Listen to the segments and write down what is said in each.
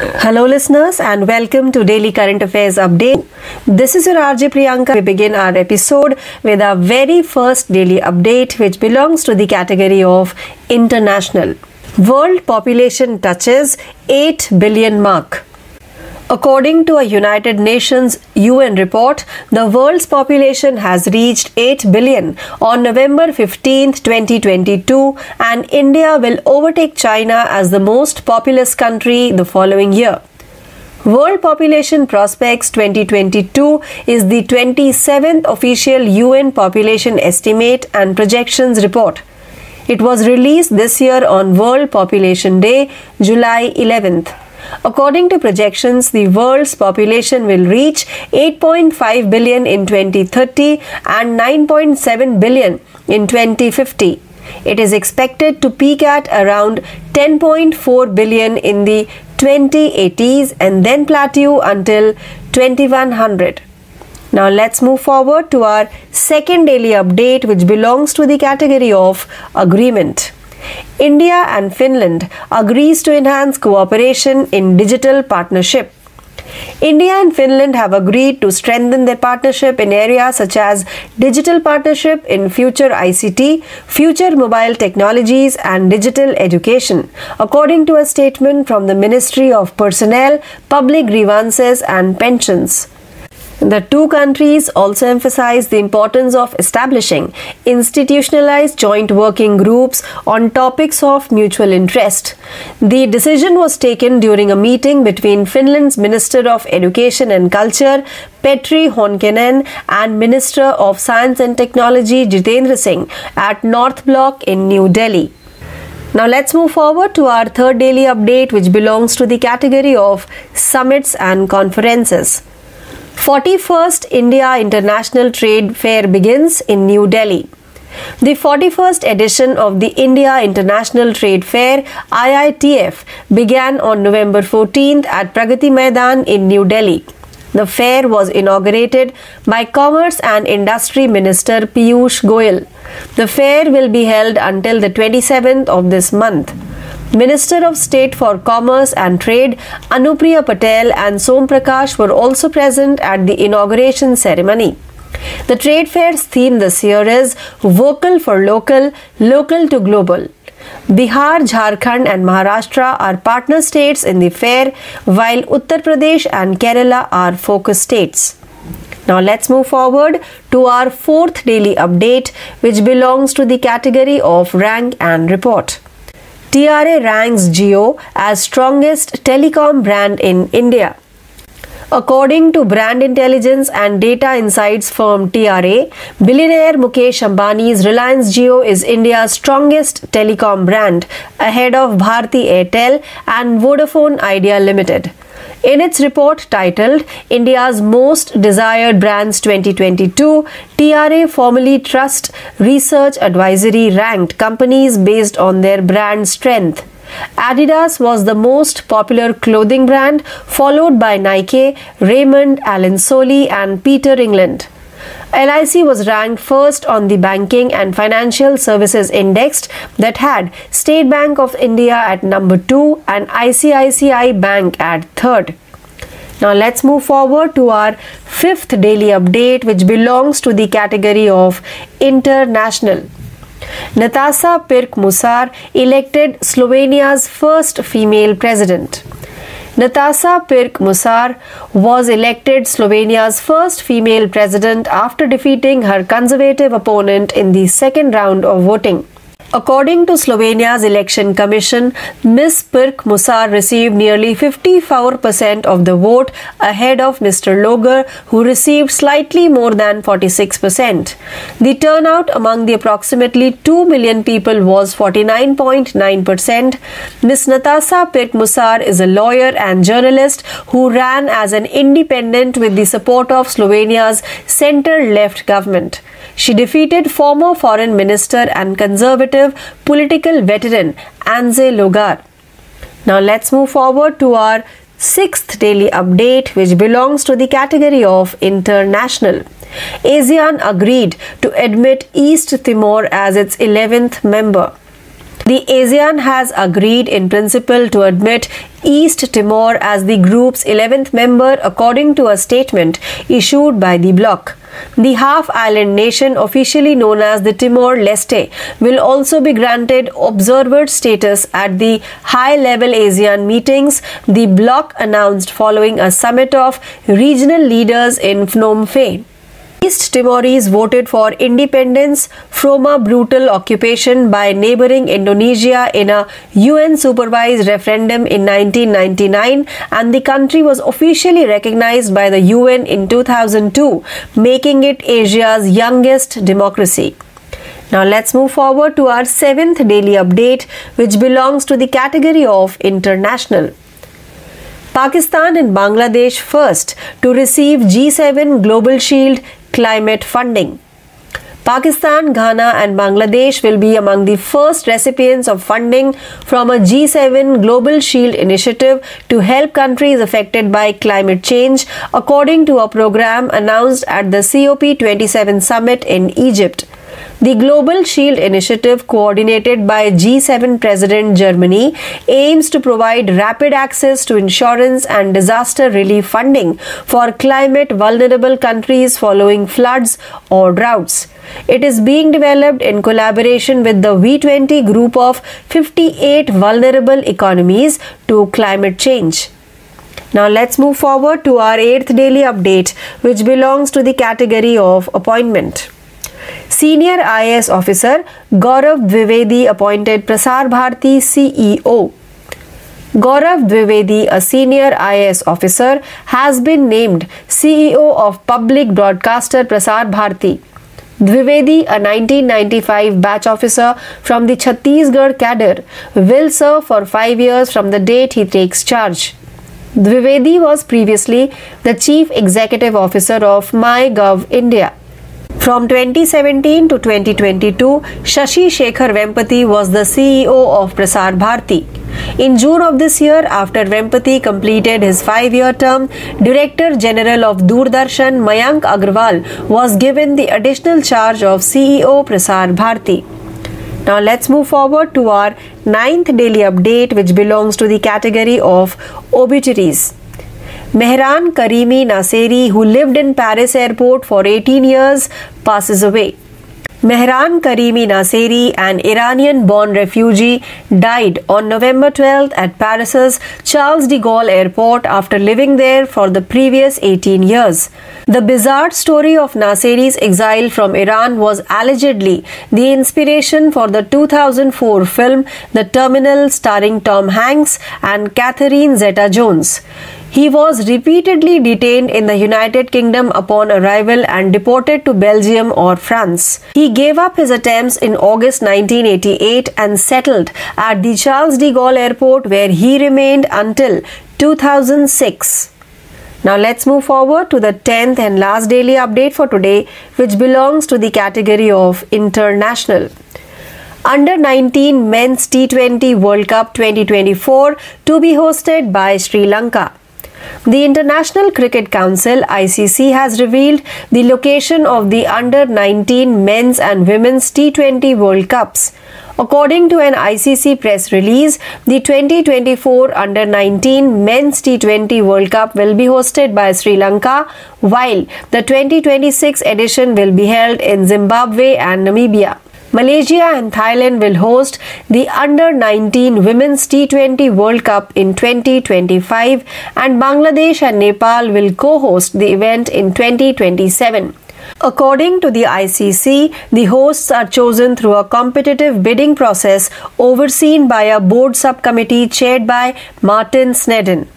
Hello, listeners, and welcome to Daily Current Affairs Update. This is your RJ Priyanka. We begin our episode with our very first daily update, which belongs to the category of international. World population touches 8 billion mark. According to a United Nations UN report, the world's population has reached 8 billion on November 15, 2022, and India will overtake China as the most populous country the following year. World Population Prospects 2022 is the 27th official UN population estimate and projections report. It was released this year on World Population Day, July 11th. According to projections, the world's population will reach 8.5 billion in 2030 and 9.7 billion in 2050. It is expected to peak at around 10.4 billion in the 2080s and then plateau until 2100. Now let's move forward to our second daily update which belongs to the category of agreement. India and Finland agrees to enhance cooperation in digital partnership. India and Finland have agreed to strengthen their partnership in areas such as digital partnership in future ICT, future mobile technologies, and digital education, according to a statement from the Ministry of Personnel, Public Grievances and Pensions. The two countries also emphasized the importance of establishing institutionalized joint working groups on topics of mutual interest. The decision was taken during a meeting between Finland's Minister of Education and Culture, Petri Honkonen, and Minister of Science and Technology, Jitendra Singh, at North Block in New Delhi. Now let's move forward to our third daily update, which belongs to the category of summits and conferences. 41st India International Trade Fair begins in New Delhi. The 41st edition of the India International Trade Fair IITF began on November 14th at Pragati Maidan in New Delhi. The fair was inaugurated by Commerce and Industry Minister Piyush Goyal. The fair will be held until the 27th of this month. Minister of State for Commerce and Trade Anupriya Patel and Som Prakash were also present at the inauguration ceremony. The trade fair's theme this year is Vocal for Local, Local to Global. Bihar, Jharkhand, and Maharashtra are partner states in the fair, while Uttar Pradesh and Kerala are focus states. Now let's move forward to our fourth daily update, which belongs to the category of rank and report. TRA ranks Jio as strongest telecom brand in India. According to brand intelligence and data insights firm TRA, billionaire Mukesh Ambani's Reliance Jio is India's strongest telecom brand, ahead of Bharti Airtel and Vodafone Idea Limited. In its report titled India's Most Desired Brands 2022, TRA formally Trust Research Advisory ranked companies based on their brand strength. Adidas was the most popular clothing brand, followed by Nike, Raymond, Allen Solly, and Peter England. LIC was ranked first on the Banking and Financial Services Index that had State Bank of India at number 2 and ICICI Bank at third. Now let's move forward to our fifth daily update which belongs to the category of international. Nataša Pirc Musar elected Slovenia's first female president. Nataša Pirc Musar was elected Slovenia's first female president after defeating her conservative opponent in the second round of voting. According to Slovenia's election commission, Ms. Pirc Musar received nearly 54% of the vote ahead of Mr. Logar, who received slightly more than 46%. The turnout among the approximately 2 million people was 49.9%. Ms. Nataša Pirc Musar is a lawyer and journalist who ran as an independent with the support of Slovenia's center left government. She defeated former foreign minister and conservative political veteran Anze Logar. Now let's move forward to our sixth daily update, which belongs to the category of international. ASEAN agreed to admit East Timor as its 11th member. The ASEAN has agreed in principle to admit East Timor as the group's 11th member according to a statement issued by the bloc. The half island nation, officially known as the Timor Leste, will also be granted observer status at the high level ASEAN meetings, the bloc announced following a summit of regional leaders in Phnom Penh. East Timorese voted for independence from a brutal occupation by neighboring Indonesia in a UN supervised referendum in 1999 and the country was officially recognized by the UN in 2002, making it Asia's youngest democracy. Now let's move forward to our seventh daily update, which belongs to the category of international. Pakistan and Bangladesh first to receive G7 Global Shield climate funding. Pakistan, Ghana, and Bangladesh will be among the first recipients of funding from a G7 Global Shield initiative to help countries affected by climate change, according to a program announced at the COP27 summit in Egypt. The Global Shield initiative, coordinated by G7 President Germany, aims to provide rapid access to insurance and disaster relief funding for climate vulnerable countries following floods or droughts. It is being developed in collaboration with the V20 group of 58 vulnerable economies to climate change. Now let's move forward to our 8th daily update, which belongs to the category of appointment. Senior IAS officer Gaurav Dwivedi appointed Prasar Bharati CEO. Gaurav Dwivedi, a senior IAS officer, has been named CEO of public broadcaster Prasar Bharati. Dwivedi, a 1995 batch officer from the Chhattisgarh cadre, will serve for five years from the date he takes charge. Dwivedi was previously the chief executive officer of MyGov India. From 2017 to 2022, Shashi Shekhar Vempati was the CEO of Prasar Bharati. In June of this year, after Vempati completed his five year term, Director General of Doordarshan Mayank Agrawal was given the additional charge of CEO Prasar Bharati. Now let's move forward to our ninth daily update, which belongs to the category of obituaries. Mehran Karimi Naseri, who lived in Paris airport for 18 years, passes away. Mehran Karimi Naseri, an Iranian born refugee, died on November 12th at Paris's Charles de Gaulle Airport after living there for the previous 18 years. The bizarre story of Naseri's exile from Iran was allegedly the inspiration for the 2004 film The Terminal starring Tom Hanks and Catherine Zeta Jones. He was repeatedly detained in the United Kingdom upon arrival and deported to Belgium or France. He gave up his attempts in August 1988 and settled at the Charles de Gaulle Airport where he remained until 2006. Now let's move forward to the 10th and last daily update for today, which belongs to the category of international. Under 19 Men's T20 World Cup 2024 to be hosted by Sri Lanka. The International Cricket Council ICC has revealed the location of the under 19 men's and women's T20 World Cups. According to an ICC press release, the 2024 Under 19 Men's T20 World Cup will be hosted by Sri Lanka, while the 2026 edition will be held in Zimbabwe and Namibia. Malaysia and Thailand will host the Under 19 Women's T20 World Cup in 2025, and Bangladesh and Nepal will co host the event in 2027. According to the ICC, the hosts are chosen through a competitive bidding process overseen by a board subcommittee chaired by Martin Snedden.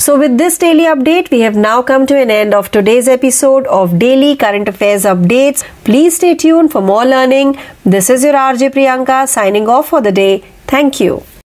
So, with this daily update, we have now come to an end of today's episode of Daily Current Affairs Updates. Please stay tuned for more learning. This is your RJ Priyanka signing off for the day. Thank you.